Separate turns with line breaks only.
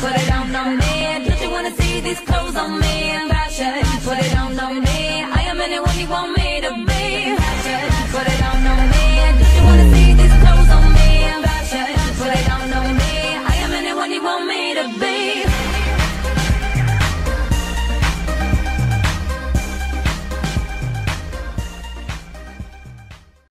put it on on me. Don't you wanna see these clothes on me? Fashion, put it on on me. I am anyone you want me to be.